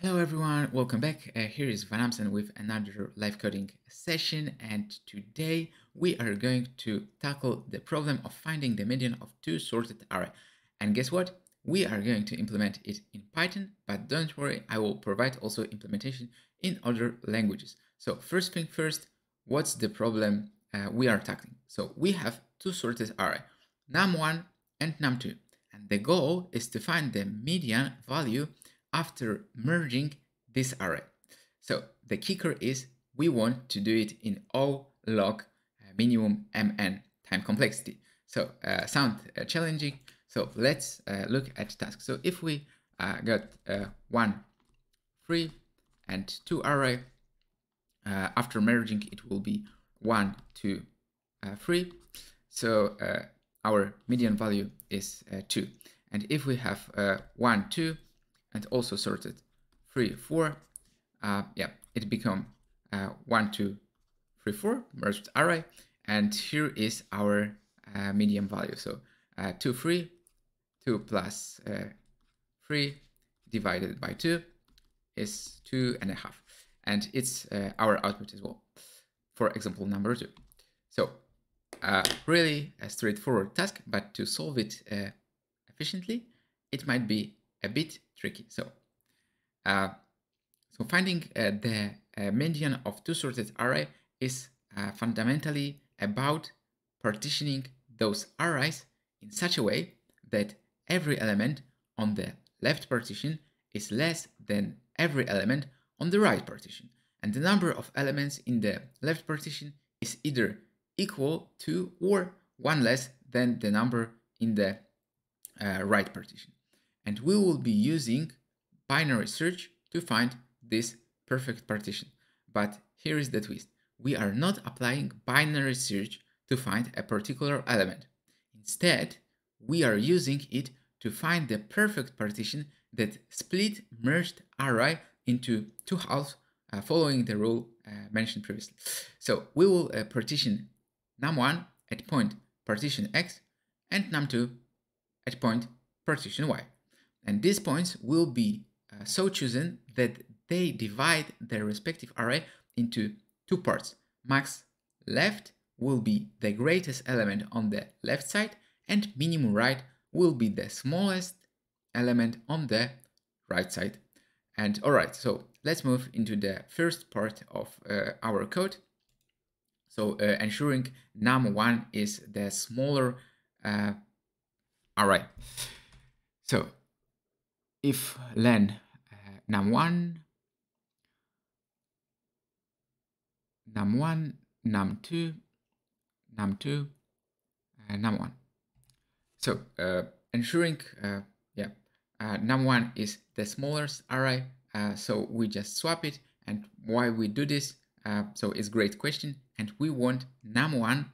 Hello everyone, welcome back. Uh, here is Van Amsen with another live coding session and today we are going to tackle the problem of finding the median of two sorted array. And guess what? We are going to implement it in Python, but don't worry, I will provide also implementation in other languages. So first thing first, what's the problem uh, we are tackling? So we have two sorted array, num1 and num2, and the goal is to find the median value after merging this array. So the kicker is we want to do it in O log uh, minimum mn time complexity. So uh, sound uh, challenging. So let's uh, look at task. So if we uh, got uh, one, three, and two array, after merging it will be one, two, three. So our median value is two. And if we have one, two, and also sorted three, four, uh, yeah, it become uh, one, two, three, four merged array. And here is our uh, median value. So uh, two, three, two plus uh, three divided by two is two and a half. And it's uh, our output as well for example number two. So uh, really a straightforward task, but to solve it efficiently, it might be a bit tricky. So, uh, so finding uh, the uh, median of two sorted array is uh, fundamentally about partitioning those arrays in such a way that every element on the left partition is less than every element on the right partition. And the number of elements in the left partition is either equal to or one less than the number in the uh, right partition and we will be using binary search to find this perfect partition. But here is the twist. We are not applying binary search to find a particular element. Instead, we are using it to find the perfect partition that split merged array into two halves uh, following the rule uh, mentioned previously. So we will uh, partition num1 at point partition x and num2 at point partition y. And these points will be uh, so chosen that they divide their respective array into two parts. Max left will be the greatest element on the left side and minimum right will be the smallest element on the right side. And all right, so let's move into the first part of uh, our code. So uh, ensuring num1 is the smaller uh, array. So if len uh, num1 num1 num2 num2 uh, num1 so uh, ensuring uh, yeah uh, num1 is the smallest array uh, so we just swap it. And why we do this uh, so it's great question. And we want num1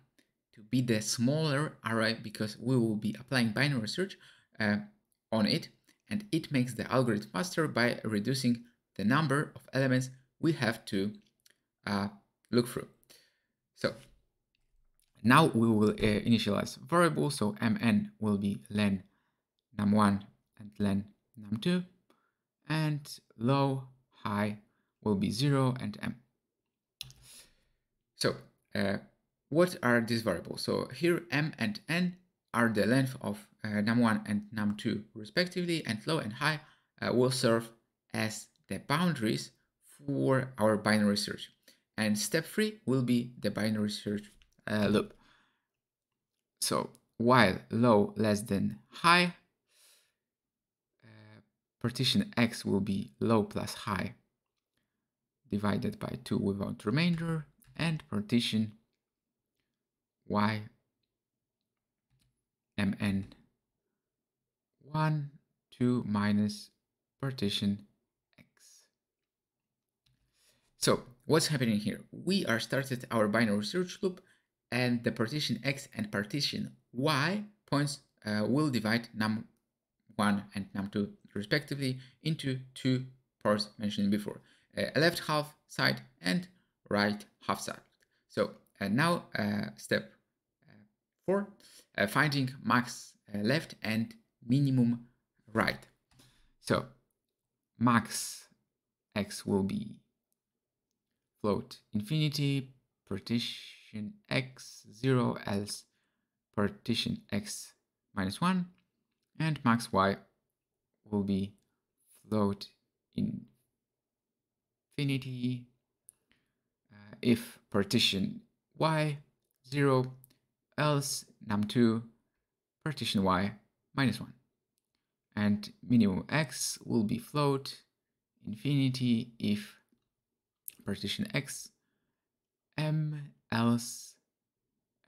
to be the smaller array because we will be applying binary search on it and it makes the algorithm faster by reducing the number of elements we have to uh, look through. So now we will uh, initialize variables. So mn will be len num1 and len num2 and low high will be 0 and m. So uh, what are these variables? So here m and n are the length of num1 and num2 respectively, and low and high uh, will serve as the boundaries for our binary search. And step three will be the binary search uh, loop. So while low less than high, uh, partition x will be low plus high divided by 2 without remainder, and partition y mn 1, 2 minus partition x. So what's happening here? We are started our binary search loop and the partition x and partition y points uh, will divide num1 and num2 respectively into two parts mentioned before, uh, a left half side and right half side. So uh, now uh, step uh, 4, uh, finding max left and minimum right. So max x will be float infinity partition x 0 else partition x minus 1 and max y will be float infinity uh, if partition y 0 else num2 partition y minus 1 and minimum x will be float infinity if partition x m else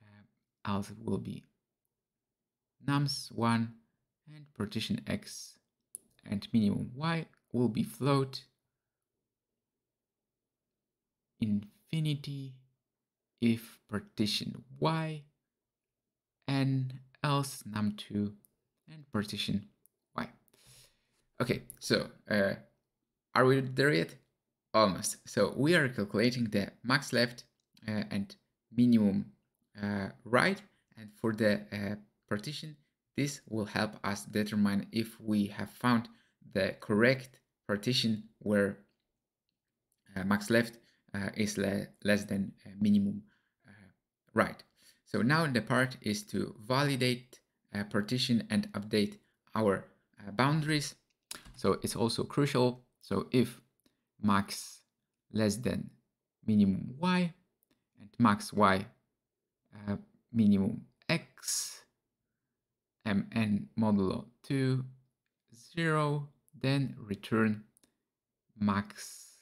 uh, else will be nums 1 and partition x and minimum y will be float infinity if partition y and else num2 and partition y. Okay, so uh, are we there yet? Almost. So we are calculating the max left uh, and minimum uh, right. And for the uh, partition, this will help us determine if we have found the correct partition where uh, max left uh, is le less than minimum right. So now the part is to validate partition and update our boundaries. So it's also crucial. So if max less than minimum y and max y uh, minimum x mn modulo 2 0 then return max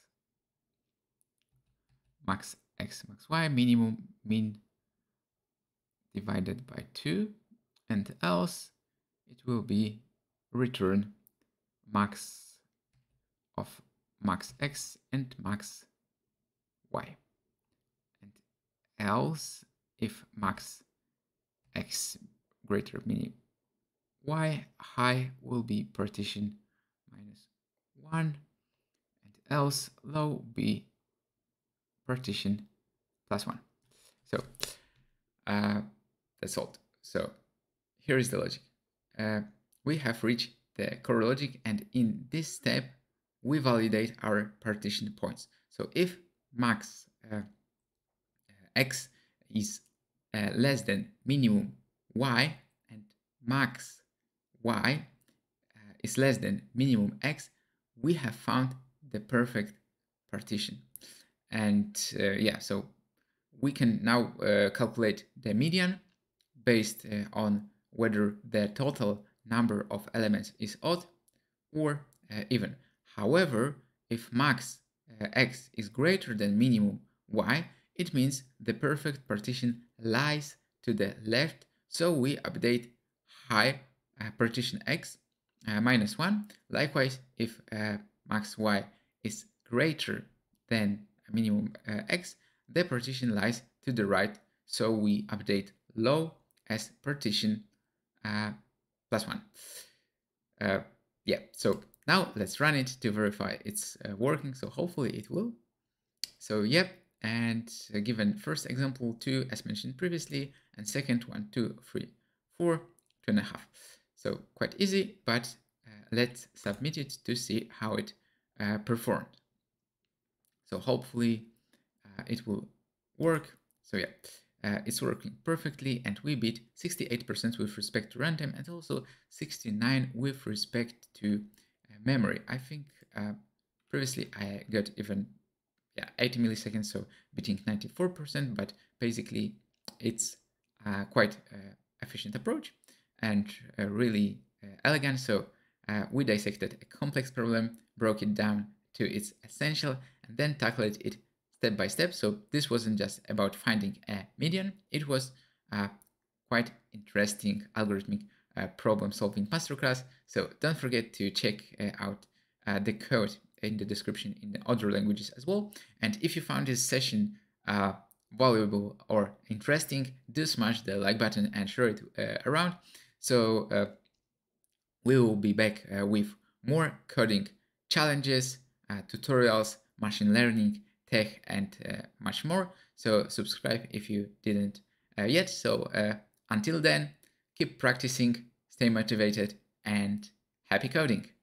max x max y minimum min divided by 2 and else it will be return max of max x and max y. And else, if max x greater meaning y, high will be partition minus 1 and else low be partition plus 1. So uh, that's all. So here is the logic. Uh, we have reached the core logic and in this step we validate our partition points. So if max uh, uh, x is uh, less than minimum y and max y uh, is less than minimum x, we have found the perfect partition. And uh, yeah, so we can now calculate the median based on whether the total number of elements is odd or even. However, if max uh, x is greater than minimum y, it means the perfect partition lies to the left, so we update high uh, partition x uh, minus 1. Likewise, if uh, max y is greater than minimum uh, x, the partition lies to the right, so we update low as partition uh, plus 1. yeah, so now let's run it to verify it's uh, working. So hopefully it will. So yep, and uh, given first example two as mentioned previously, and second one, two, three, four, two and a half. So quite easy, but uh, let's submit it to see how it uh, performed. So hopefully uh, it will work. So yeah, uh, it's working perfectly and we beat 68% with respect to runtime and also 69 with respect to memory. I think uh, previously I got even yeah 80 milliseconds, so beating 94%, but basically it's uh, quite uh, efficient approach and uh, really uh, elegant. So uh, we dissected a complex problem, broke it down to its essential, and then tackled it step by step. So this wasn't just about finding a median; it was a quite interesting algorithmic uh, problem solving masterclass. So don't forget to check uh, out uh, the code in the description in the other languages as well. And if you found this session uh, valuable or interesting, do smash the like button and share it uh, around. So uh, we will be back with more coding challenges, tutorials, machine learning, tech, and uh, much more. So subscribe if you didn't uh, yet. So uh, until then, keep practicing, stay motivated, and happy coding!